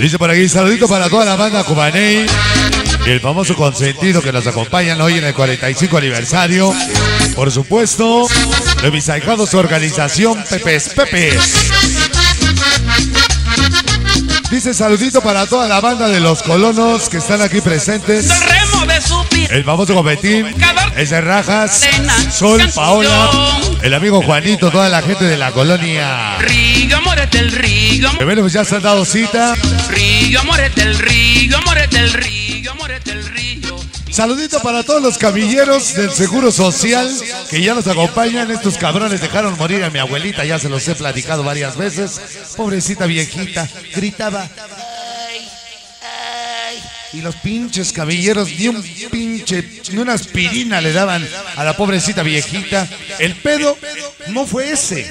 Dice por aquí, saludito para toda la banda Cubaney. Y el famoso consentido que nos acompañan hoy en el 45 aniversario. Por supuesto, de mis ahijados organización Pepes Pepes. Dice saludito para toda la banda de los colonos que están aquí presentes. El famoso Copetín, ese Rajas, Sol, Paola, el amigo Juanito, toda la gente de la colonia. Rigo, morete el rigo. Ya se han dado cita. Rigo, morete el rigo, morete el rigo, morete el río. Saludito para todos los camilleros del Seguro Social que ya nos acompañan. Estos cabrones dejaron morir a mi abuelita, ya se los he platicado varias veces. Pobrecita viejita, gritaba. Y los pinches camilleros ni un pinche, ni una aspirina le daban a la pobrecita viejita. El pedo no fue ese.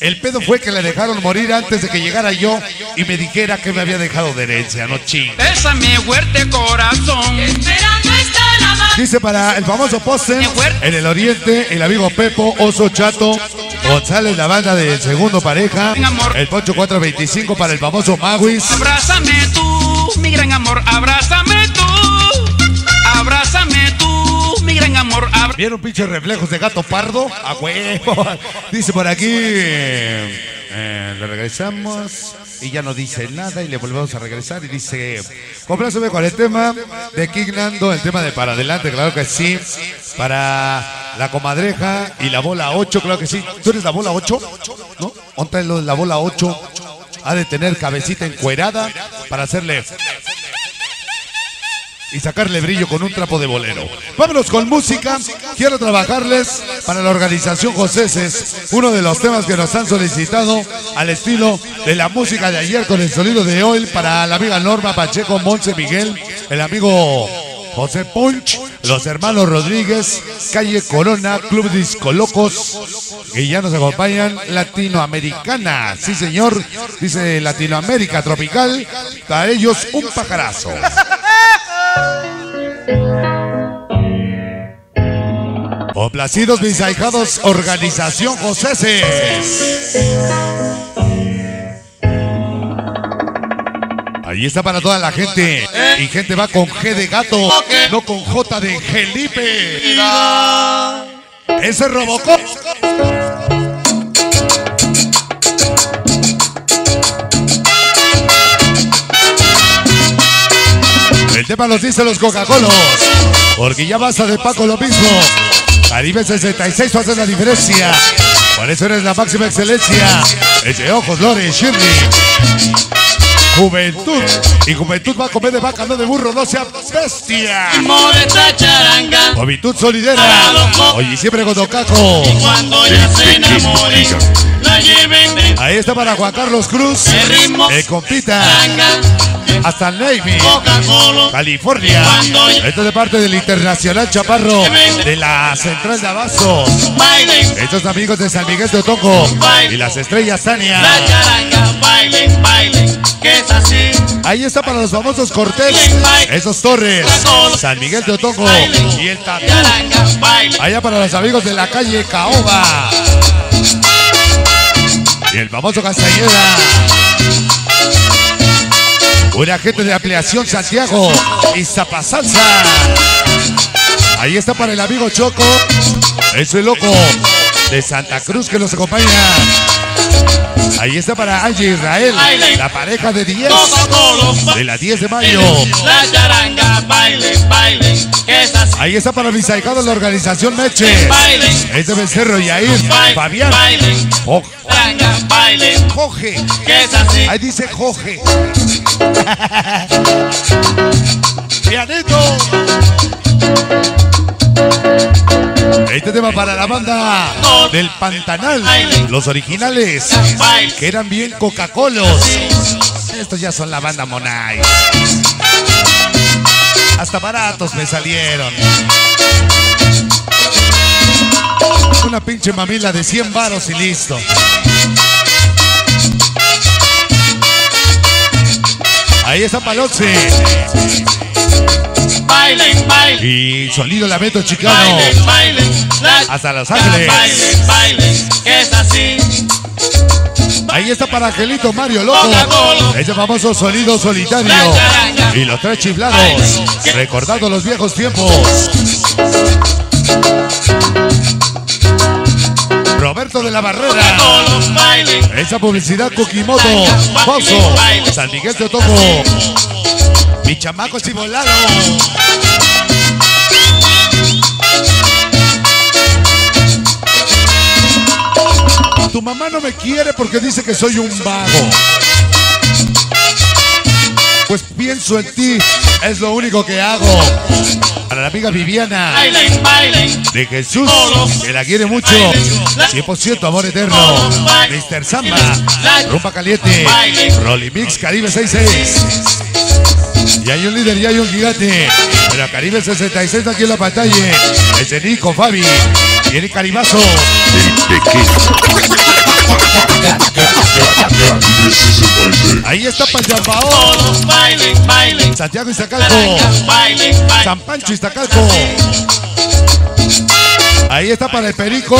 El pedo fue que le dejaron morir antes de que llegara yo y me dijera que me había dejado de herencia, no ching. Bésame fuerte corazón. Esperando está la mano. Dice para el famoso Posten, en el oriente, el amigo Pepo, Oso Chato, González, la banda del segundo pareja, el Poncho 425 para el famoso Maguis, Abrázame tú, mi gran amor, abrázame tú. Abrázame tú, mi gran amor. ¿Vieron pinches reflejos de gato pardo? A huevo. Dice por aquí, eh, le regresamos y ya no dice nada y le volvemos a regresar y dice, compláceme con el tema de King Nando, el tema de para adelante, claro que sí, para la comadreja y la bola 8, claro que sí. ¿Tú eres la bola 8? ¿No? ¿Dónde es lo de la bola 8? Ha de tener cabecita encuerada para hacerle y sacarle brillo con un trapo de bolero. Vámonos con música. Quiero trabajarles para la organización Joseses, uno de los temas que nos han solicitado al estilo de la música de ayer con el sonido de hoy para la amiga Norma Pacheco, Monse Miguel, el amigo José Punch, los hermanos Rodríguez, Calle Corona, Club Disco Locos, que ya nos acompañan, Latinoamericana, sí señor, dice Latinoamérica Tropical, para ellos un pajarazo. Complacidos mis ahijados, Organización Joseses. Ahí está para toda la gente. Y gente va con G de gato, no con J de Gelipe. Ese Robocop. El tema los dice los Coca-Colos. Porque ya basta de Paco lo mismo. Caribe 66 hace la diferencia. Por eso eres la máxima excelencia. Ese ojos, Lore, Shirley. Juventud. Y juventud va a comer de vaca, no de burro, no sea bestia. Juventud solidera. Oye, siempre con Tocaco. Cuando ya se enamore, la lleven de Ahí está para Juan Carlos Cruz. El ritmo El compita. charanga. Hasta Navy. Coca-Cola. California. Esto es de parte del Internacional Chaparro de la Central de. Bailen. Estos amigos de San Miguel de Otongo y las estrellas Tania. La charanga. Bailen, bailen. Que es así. Ahí está para los famosos Cortés, esos Torres, San Miguel de Otongo y el. Bailen. Allá para los amigos de la calle Caoba. Y el famoso Castañeda. Un agente de ampliación Santiago y Zapasalsa. Ahí está para el amigo Choco. Ese loco de Santa Cruz que nos acompaña. Ahí está para Angie Israel, la pareja de 10 Coca-Cola. de la 10 de mayo. Ahí está para mis ahijados la organización Meche. Es de Becerro y ahí Fabián. Jorge. Que es así. Ahí dice Jorge. Este tema para la banda del Pantanal, los originales, que eran bien Coca-Colos. Estos ya son la banda Monay. Hasta baratos me salieron. Una pinche mamila de 100 varos y listo. Ahí está Palozzi. Bailen, bailen. Y sonido lamento chicano. Bailen, bailen. La Hasta Los. Ángeles. Bailen, bailen. Es así. Ahí está para Angelito Mario Loco. Ese famoso sonido solitario. Y los tres chiflados. Recordando los viejos tiempos. Roberto de la Barrera. Esa publicidad Kukimoto. Pozo. San Miguel de Otoco. Mi chamaco volado. Tu mamá no me quiere porque dice que soy un vago. Pues pienso en ti, es lo único que hago. Para la amiga Viviana de Jesús, que la quiere mucho. 100% amor eterno. Mr. Samba, Rumba Caliente, Rolly Mix Caribe 66. Y hay un líder y hay un gigante. Pero Caribe 66 aquí en la pantalla. Es el Nico Fabi. Y el Caribazo. El pequeño. Ahí está Payambao. Santiago Iztacalco. San Pancho Iztacalco. Ahí está para el Perico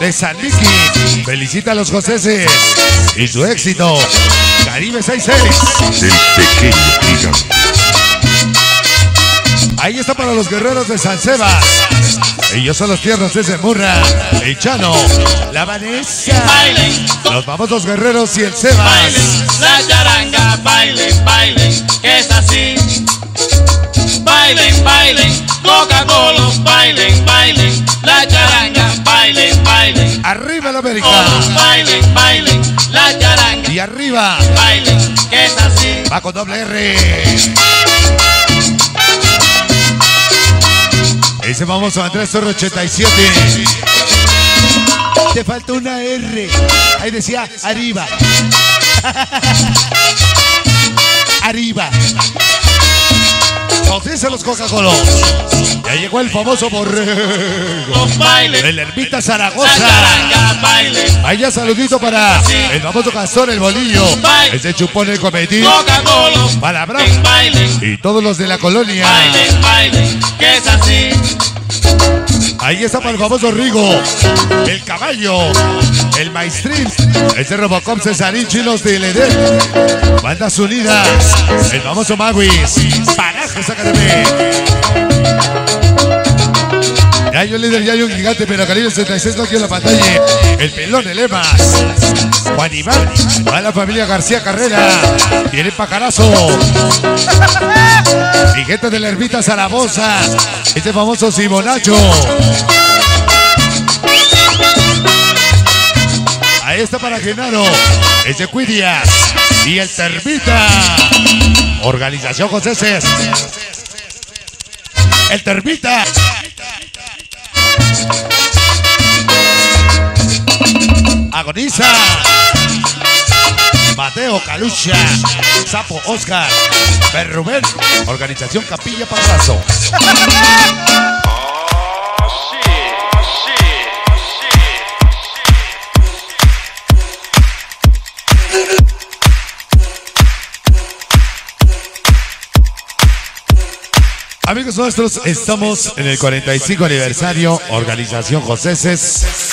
de San Miki. Felicita a los joseses y su éxito. Caribe 66. El pequeño gigante. Ahí está para los guerreros de San Sebas. Ellos son los tiernos de Zemurra, el Chano, la Vanessa. Los famosos guerreros y el Sebas. la charanga, bailen, bailen, que es así. Bailen, bailen, Coca-Cola, bailen, bailen, la charanga, bailen, bailen. Arriba la América. Bailen, bailen, la charanga. Y arriba. Bailen, que es así. Va con doble R. Ese vamos a Andrés Torre 87. Te falta una R. Ahí decía arriba. arriba. José se los Coca-Cola. Ya llegó el famoso borrego. El Ermita Zaragoza. Allá saludito para el famoso Castor, el bolillo. Ese chupón el cometido. Palabra. Y todos los de la colonia. Ahí está para el famoso Rigo, el caballo, el maestrín, ese Robocop Cesarín Chilos de Ledel, Bandas Unidas, el famoso Maguis, Parajes Academy. Un líder, ya hay un gigante, pero Caribe 66 no en la pantalla. El pelón, el Emas. Juan Iván, a la familia García Carrera. Tiene pacarazo. Y gente de la ermita Zaragoza. Este famoso Simonacho. Ahí está para Genaro. Ese Cuidias. Y el Termita. Organización José Cés. El Termita. Agoniza. Mateo Calucha. Sapo Oscar. Berrubén. Organización Capilla Padrazo. Amigos nuestros, estamos en el 45 aniversario Organización Joseses